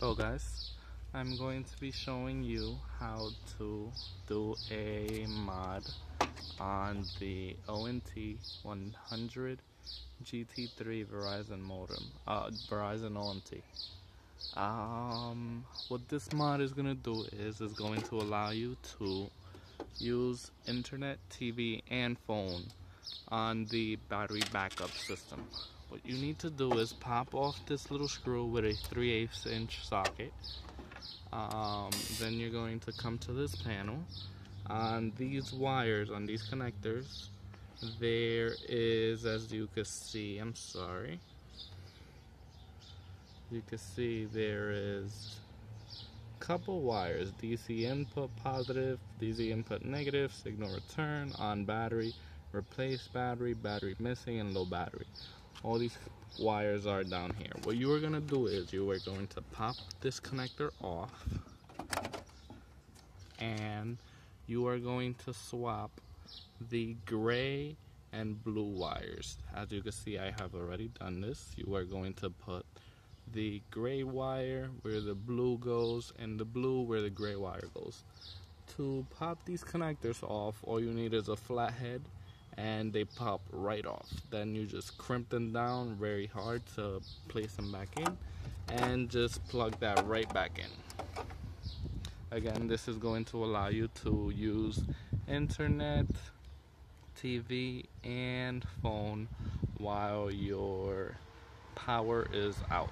Hello guys, I'm going to be showing you how to do a mod on the ONT 100 GT3 Verizon modem, uh, Verizon ONT. Um, what this mod is going to do is, is going to allow you to use internet, TV, and phone on the battery backup system. What you need to do is pop off this little screw with a 3 8 inch socket. Um, then you're going to come to this panel. On these wires, on these connectors, there is, as you can see, I'm sorry. You can see there is a couple wires, DC input positive, DC input negative, signal return, on battery, replace battery, battery missing, and low battery. All these wires are down here. What you are going to do is you are going to pop this connector off and you are going to swap the gray and blue wires. As you can see I have already done this. You are going to put the gray wire where the blue goes and the blue where the gray wire goes. To pop these connectors off all you need is a flathead and they pop right off. Then you just crimp them down very hard to place them back in and just plug that right back in. Again, this is going to allow you to use internet, TV, and phone while your power is out.